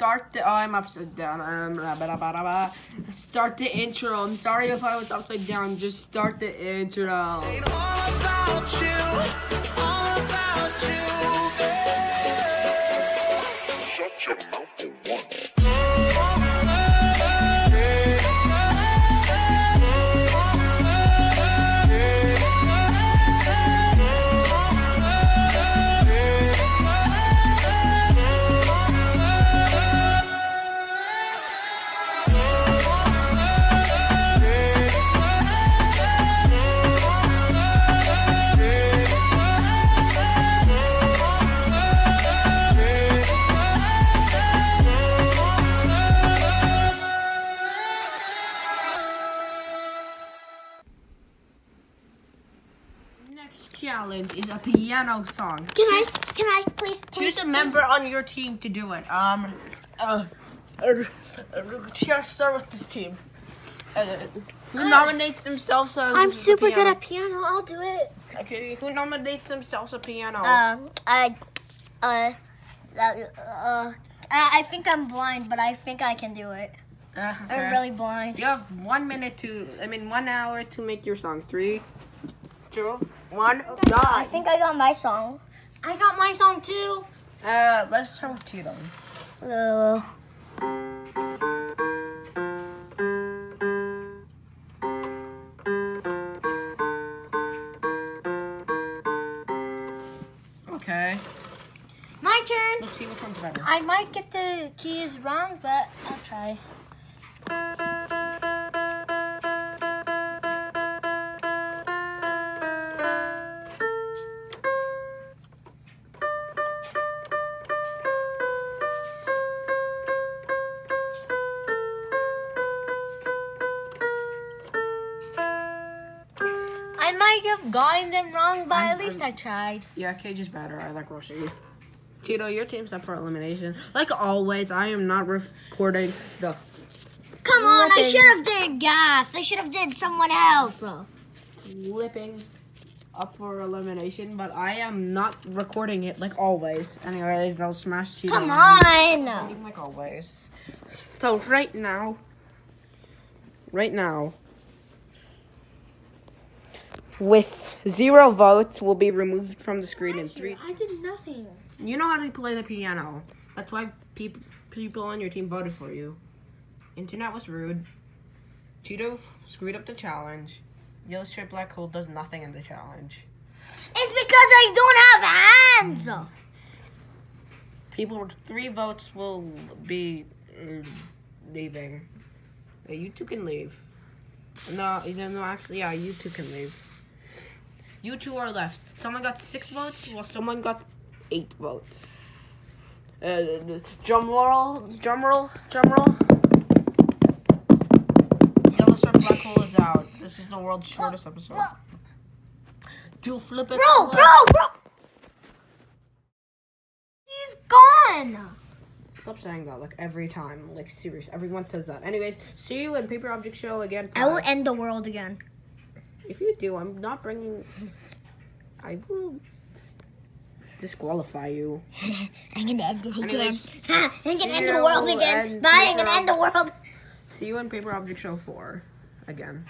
start the. Oh, I'm upside down. Um, blah, blah, blah, blah, blah. Start the intro. I'm sorry if I was upside down. Just start the intro. Shut your mouth Next challenge is a piano song. Can I? Can I please? Choose please, a member on your team to do it. Um, uh, uh, uh, start with this team. Uh, who nominates themselves as I'm super good at piano. I'll do it. Okay, who nominates themselves a piano? Um, I, uh, that, uh, I I think I'm blind, but I think I can do it. Uh, I'm really blind. You have one minute to, I mean, one hour to make your song. Three, two, one, I think I got my song. I got my song too. Uh, let's start with Tito. Uh, Okay. my turn. Let's see which one's better. I might get the keys wrong, but I'll try. I might have gotten them wrong, but I'm- at least I tried. Yeah, Cage is better. I like Roshi. Tito, your team's up for elimination. Like always, I am not recording the Come on, I should have did gas. I should have did someone else. flipping up for elimination, but I am not recording it like always. Anyways, I'll smash Tito. Come on. Like always. So right now, right now, with zero votes, will be removed from the screen in three. I did nothing. You know how to play the piano. That's why people people on your team voted for you. Internet was rude. Cheeto screwed up the challenge. Yellow Strip Black Hole does nothing in the challenge. It's because I don't have hands. People with three votes will be mm, leaving. Yeah, you two can leave. No, you know, actually, yeah, you two can leave. You two are left. Someone got six votes, while someone got eight votes. Uh, drum roll, drum roll, drum roll. Yellow Star Black Hole is out. This is the world's shortest episode. Do flip it. Bro, bro, bro. He's gone. Stop saying that like every time. Like serious. Everyone says that. Anyways, see you in Paper Object Show again. I will end the world again. If you do, I'm not bringing. I will disqualify you. I'm gonna end it again. I'm gonna end the world again. Bye. I'm gonna end the world. See you in Paper Object Show 4 again.